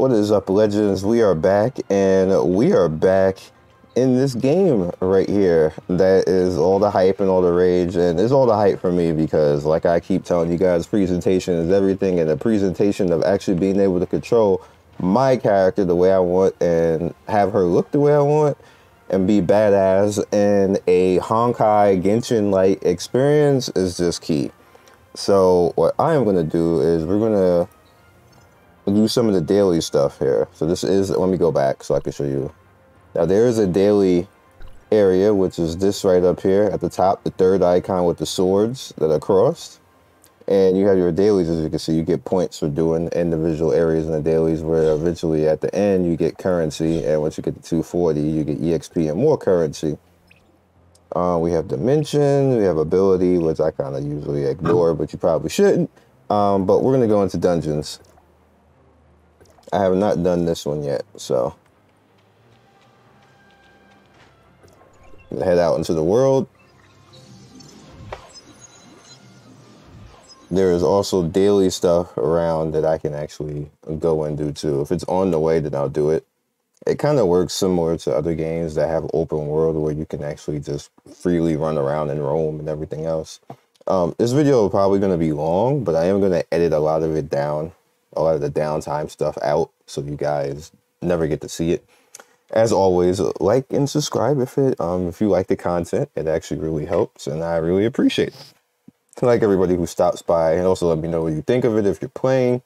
What is up, legends? We are back, and we are back in this game right here. That is all the hype and all the rage, and it's all the hype for me because, like I keep telling you guys, presentation is everything, and the presentation of actually being able to control my character the way I want and have her look the way I want and be badass in a Honkai Genshin like experience is just key. So what I am going to do is we're going do some of the daily stuff here. So this is, let me go back so I can show you. Now there is a daily area, which is this right up here at the top, the third icon with the swords that are crossed. And you have your dailies, as you can see, you get points for doing individual areas in the dailies where eventually at the end you get currency. And once you get to 240, you get EXP and more currency. Uh, we have dimension, we have ability, which I kind of usually ignore, but you probably shouldn't. Um, but we're going to go into dungeons. I have not done this one yet, so head out into the world. There is also daily stuff around that I can actually go and do too. If it's on the way, then I'll do it. It kind of works similar to other games that have open world where you can actually just freely run around and roam and everything else. Um, this video is probably going to be long, but I am going to edit a lot of it down a lot of the downtime stuff out so you guys never get to see it. As always, like and subscribe if it um if you like the content. It actually really helps and I really appreciate it. Like everybody who stops by and also let me know what you think of it if you're playing.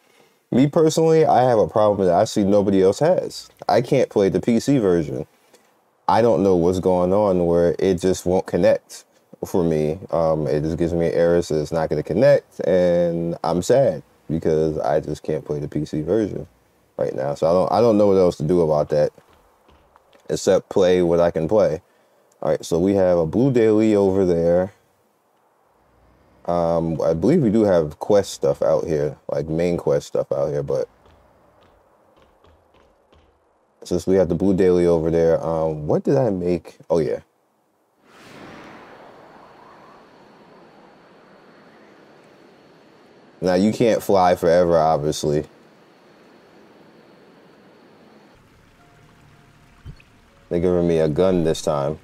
Me personally, I have a problem that I see nobody else has. I can't play the PC version. I don't know what's going on where it just won't connect for me. Um, it just gives me errors. error, so it's not going to connect, and I'm sad because I just can't play the PC version right now. So I don't I don't know what else to do about that except play what I can play. All right, so we have a blue daily over there. Um, I believe we do have quest stuff out here, like main quest stuff out here, but since we have the blue daily over there, um, what did I make? Oh yeah, Now you can't fly forever, obviously. They're giving me a gun this time.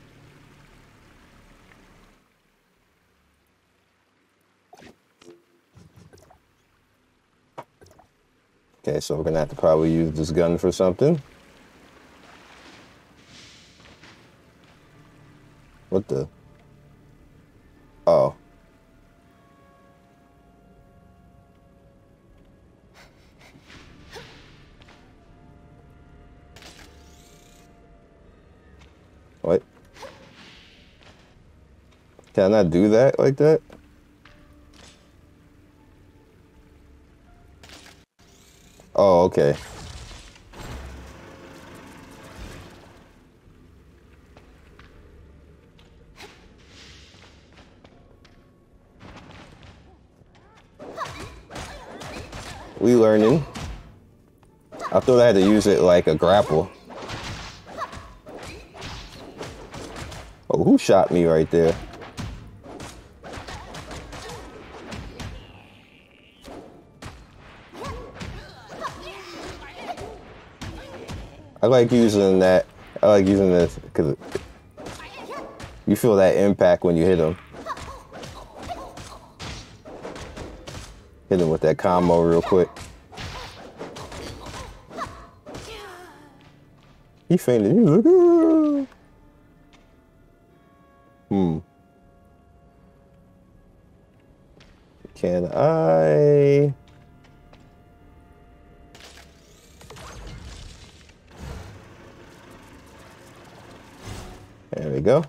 Okay, so we're gonna have to probably use this gun for something. What the? Oh. What? Can I not do that like that? Oh, okay. We learning. I thought I had to use it like a grapple. Who shot me right there? I like using that. I like using this because you feel that impact when you hit them. Hit him with that combo real quick. He fainted. He was like, Hmm. Can I... There we go.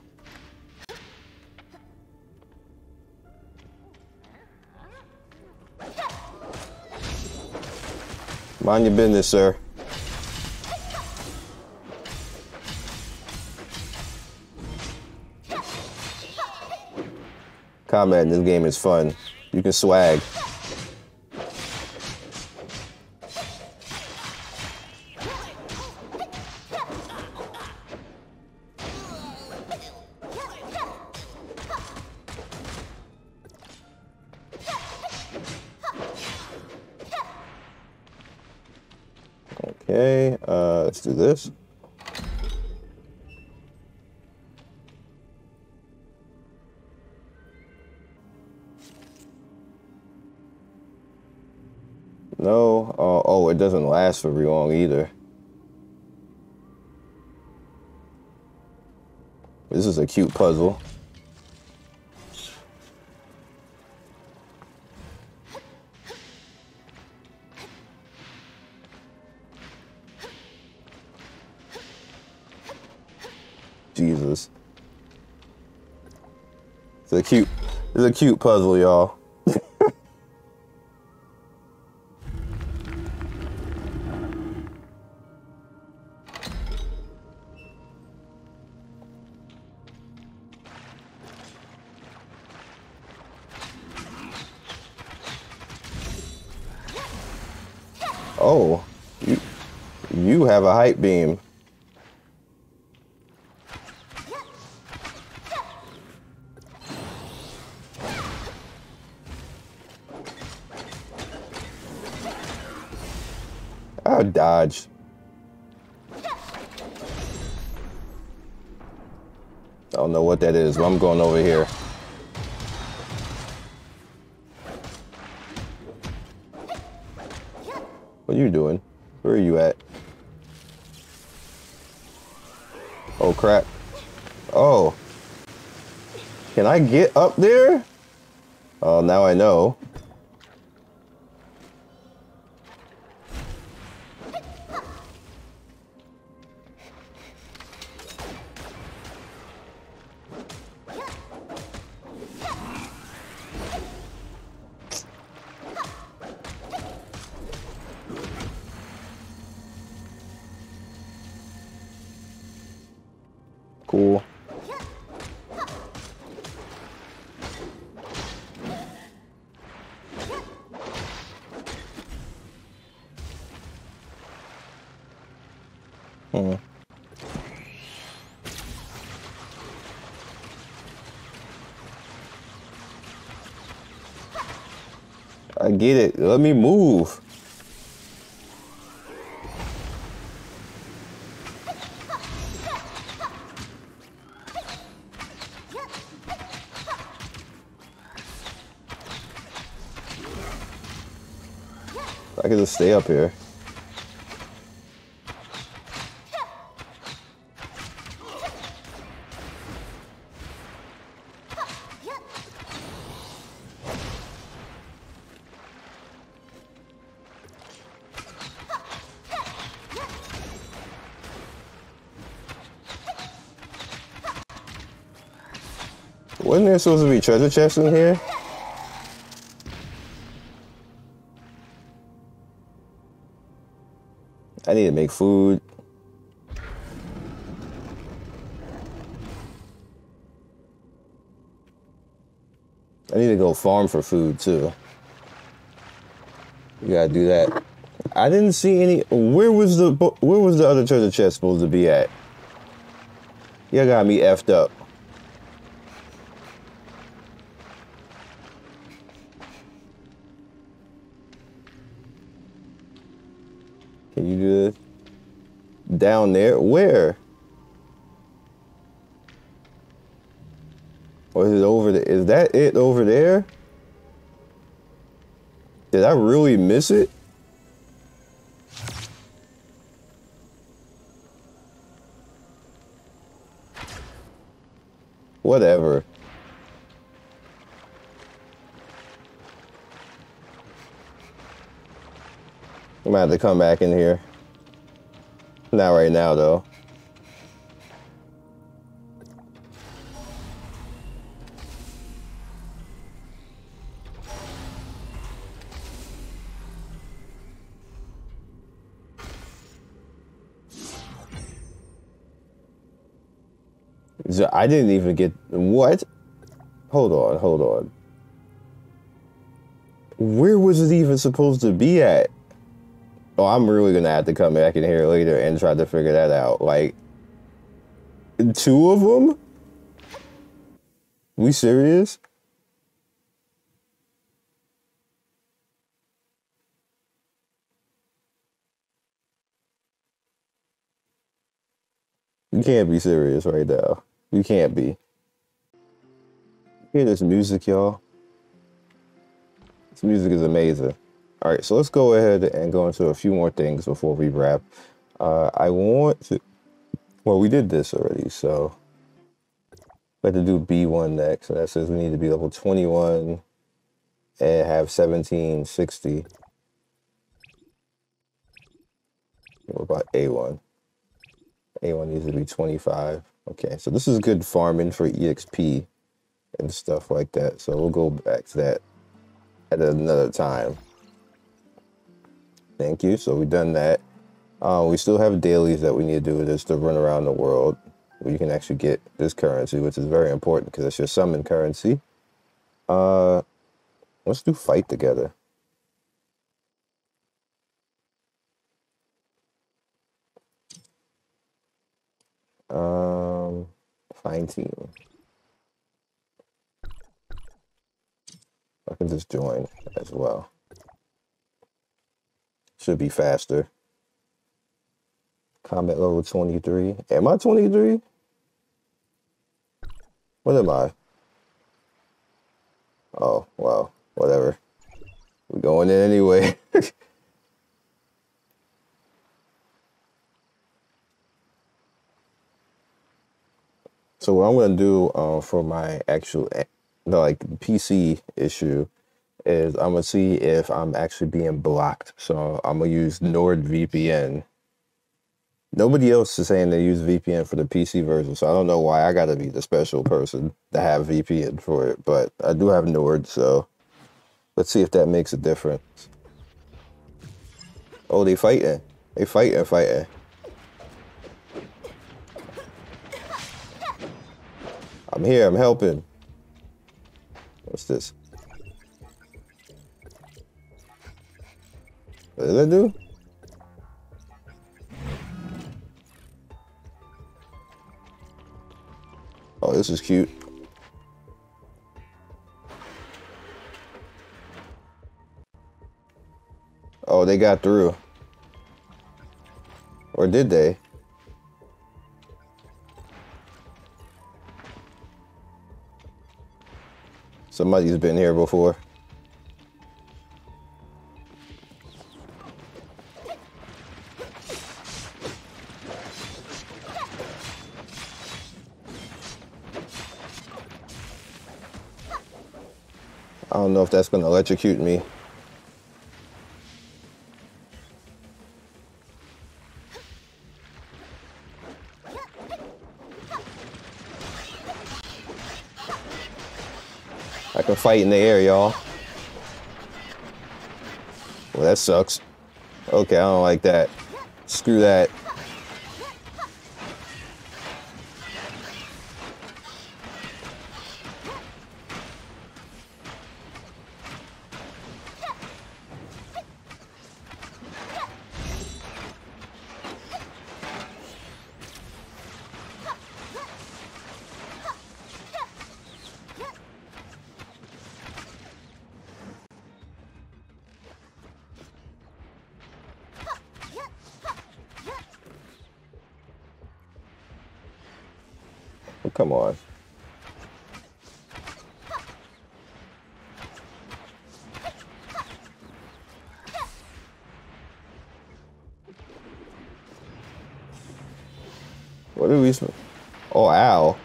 Mind your business, sir. Combat in this game is fun. You can swag. Okay, uh, let's do this. For very long either. This is a cute puzzle. Jesus. It's a cute, it's a cute puzzle, y'all. Hype beam. Oh, dodge. I don't know what that is, but I'm going over here. What are you doing? Crap. Oh. Can I get up there? Oh, now I know. Cool. Hmm. I get it. Let me move. Stay up here. Wasn't there supposed to be treasure chests in here? Food. I need to go farm for food too. You gotta do that. I didn't see any. Where was the where was the other treasure chest supposed to be at? You got me effed up. Can you do this? Down there? Where? Or is it over there? Is that it over there? Did I really miss it? Whatever. I'm gonna have to come back in here. Not right now, though. So I didn't even get what? Hold on, hold on. Where was it even supposed to be at? Oh, I'm really gonna have to come back in here later and try to figure that out. Like, two of them? We serious? You can't be serious right now. You can't be. Hear this music, y'all? This music is amazing. All right, so let's go ahead and go into a few more things before we wrap. Uh, I want to, well, we did this already, so we have to do B1 next. And that says we need to be level 21 and have 1760. What about A1? A1 needs to be 25. Okay, so this is good farming for EXP and stuff like that. So we'll go back to that at another time. Thank you. So we've done that. Uh, we still have dailies that we need to do just to run around the world where you can actually get this currency, which is very important because it's your summon currency. Uh, let's do fight together. Um, fine team. I can just join as well. Should be faster. Combat level 23. Am I 23? What am I? Oh, wow. Whatever. We're going in anyway. so what I'm going to do uh, for my actual eh, like PC issue is I'm gonna see if I'm actually being blocked. So I'm gonna use NordVPN. Nobody else is saying they use VPN for the PC version, so I don't know why I gotta be the special person to have VPN for it. But I do have Nord, so let's see if that makes a difference. Oh, they fighting. They fighting, fighting. I'm here, I'm helping. What's this? What did I do? Oh, this is cute. Oh, they got through. Or did they? Somebody's been here before. That's going to electrocute me. I can fight in the air, y'all. Well, that sucks. Okay, I don't like that. Screw that. What did we... Oh, ow.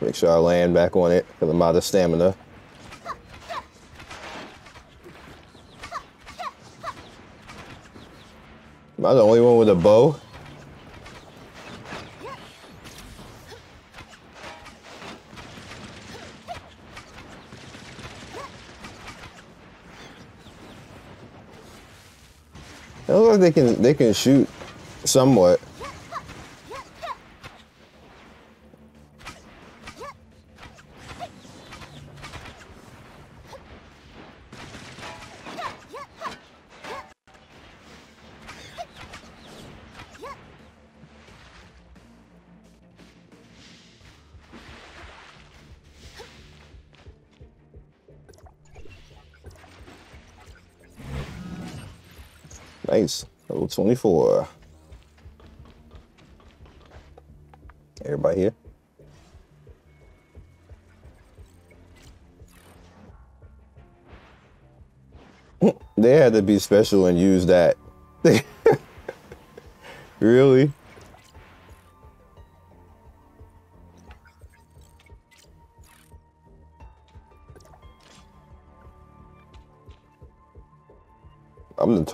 Make sure I land back on it because I'm out of stamina. Am I the only one with a bow? They can they can shoot somewhat. Nice. Level 24. Everybody here? they had to be special and use that. really?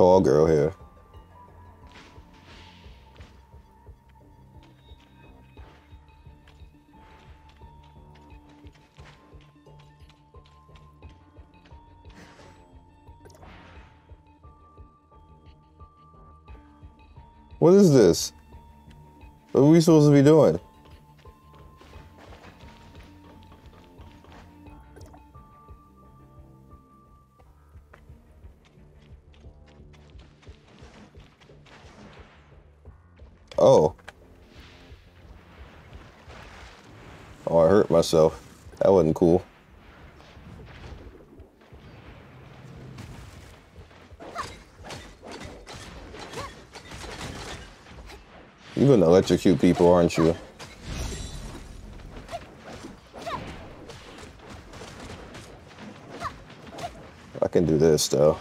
Tall girl here. What is this? What are we supposed to be doing? Myself. That wasn't cool. You're gonna electrocute people, aren't you? I can do this, though.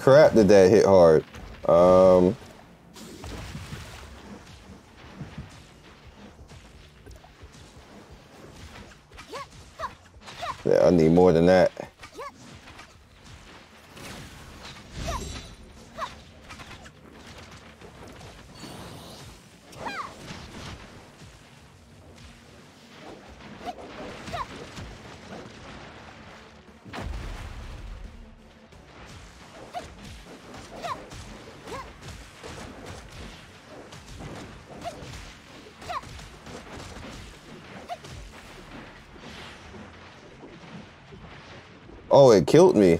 Crap, did that hit hard. Um, yeah, I need more than that. Oh, it killed me.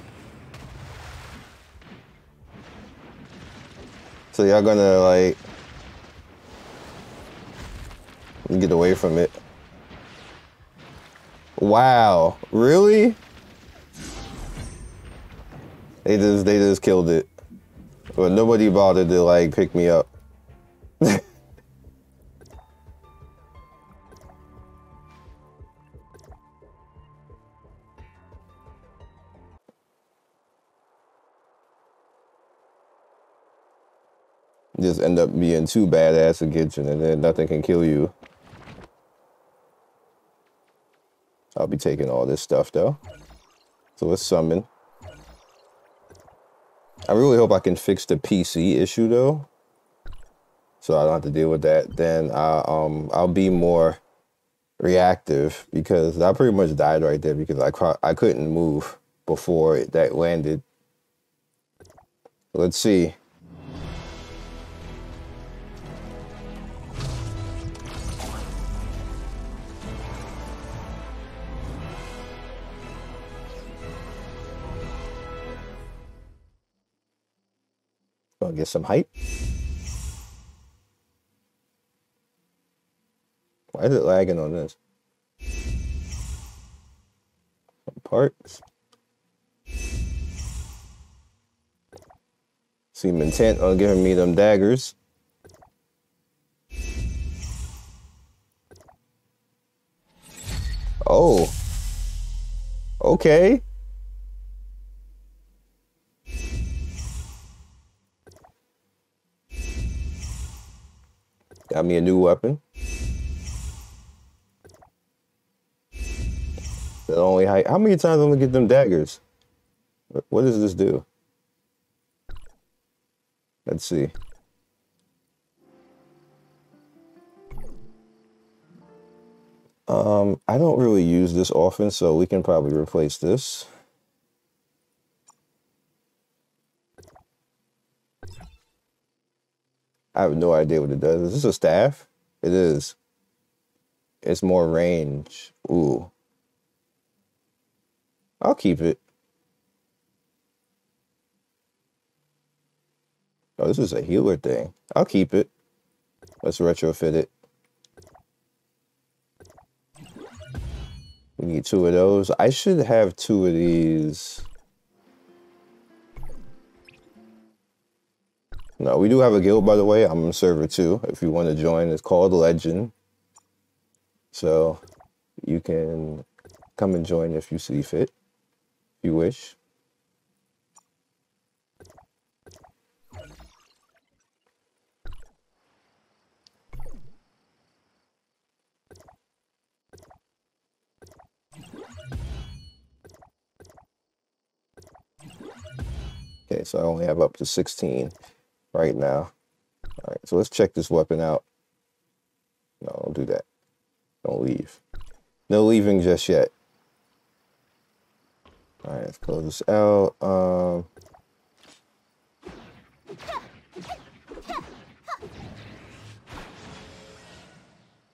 So y'all gonna like get away from it. Wow, really? They just they just killed it. But nobody bothered to like pick me up. just end up being too badass against you and then nothing can kill you. I'll be taking all this stuff though. So let's summon. I really hope I can fix the PC issue though. So I don't have to deal with that. Then I, um, I'll be more reactive because I pretty much died right there because I, I couldn't move before that landed. Let's see. Gonna get some hype. Why is it lagging on this? Some parts. Seem intent on giving me them daggers. Oh. Okay. Got me a new weapon. That only height. How many times I'm gonna get them daggers? What does this do? Let's see. Um, I don't really use this often, so we can probably replace this. I have no idea what it does. Is this a staff? It is. It's more range. Ooh. I'll keep it. Oh, this is a healer thing. I'll keep it. Let's retrofit it. We need two of those. I should have two of these. No, we do have a guild, by the way. I'm on server two. If you want to join, it's called Legend. So you can come and join if you see fit, if you wish. Okay, so I only have up to 16 right now. All right, so let's check this weapon out. No, don't do that. Don't leave. No leaving just yet. All right, let's close this out. Um,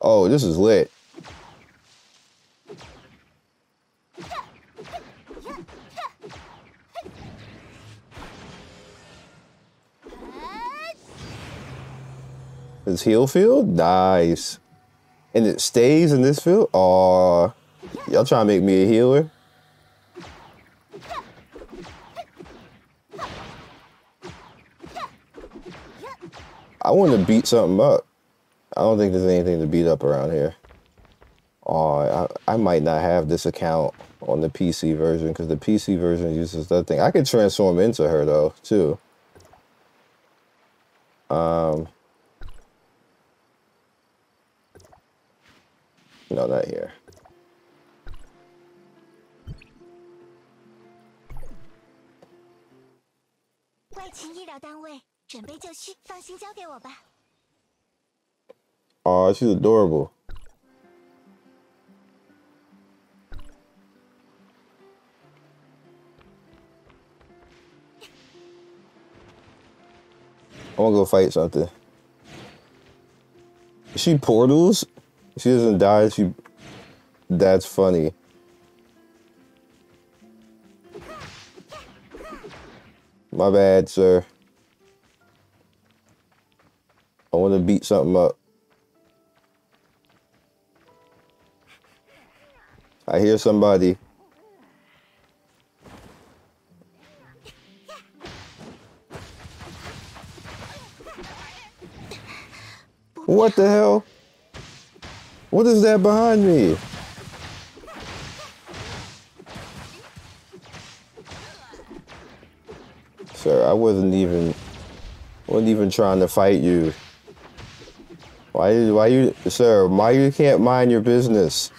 oh, this is lit. This heal field? Nice. And it stays in this field? Oh, y'all trying to make me a healer? I want to beat something up. I don't think there's anything to beat up around here. Oh, I, I might not have this account on the PC version because the PC version uses that thing. I could transform into her though, too. Um, No, not here. Oh, she's adorable. I want to go fight something. Is she portals? She doesn't die. She. That's funny. My bad, sir. I want to beat something up. I hear somebody. What the hell? What is that behind me? Sir, I wasn't even wasn't even trying to fight you. Why why you sir, why you can't mind your business?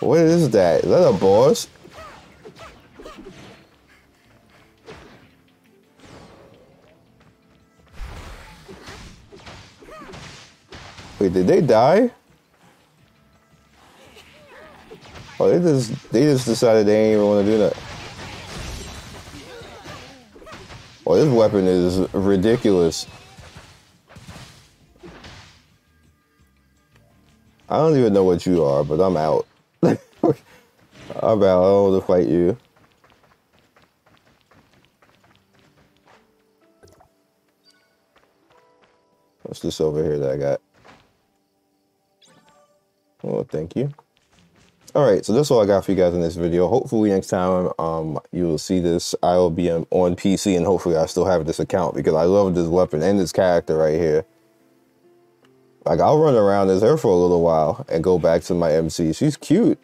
What is that? Is that a boss? Wait, did they die? Oh, they just they just decided they ain't even want to do that. Oh, this weapon is ridiculous. I don't even know what you are, but I'm out. I'm out. I don't want to fight you. What's this over here that I got? Thank you. All right, so that's all I got for you guys in this video. Hopefully next time um, you will see this. I will be on PC and hopefully I still have this account because I love this weapon and this character right here. Like I'll run around as her for a little while and go back to my MC. She's cute.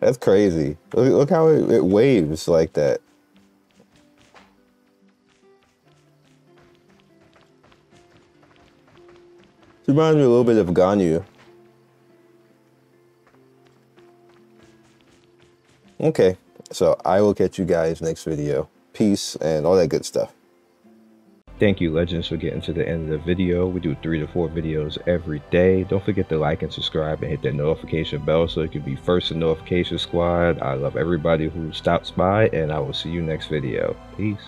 That's crazy. Look, look how it, it waves like that. Reminds me a little bit of Ganyu. Okay, so I will catch you guys next video. Peace and all that good stuff. Thank you, Legends, for getting to the end of the video. We do three to four videos every day. Don't forget to like and subscribe and hit that notification bell so you can be first in notification squad. I love everybody who stops by, and I will see you next video. Peace.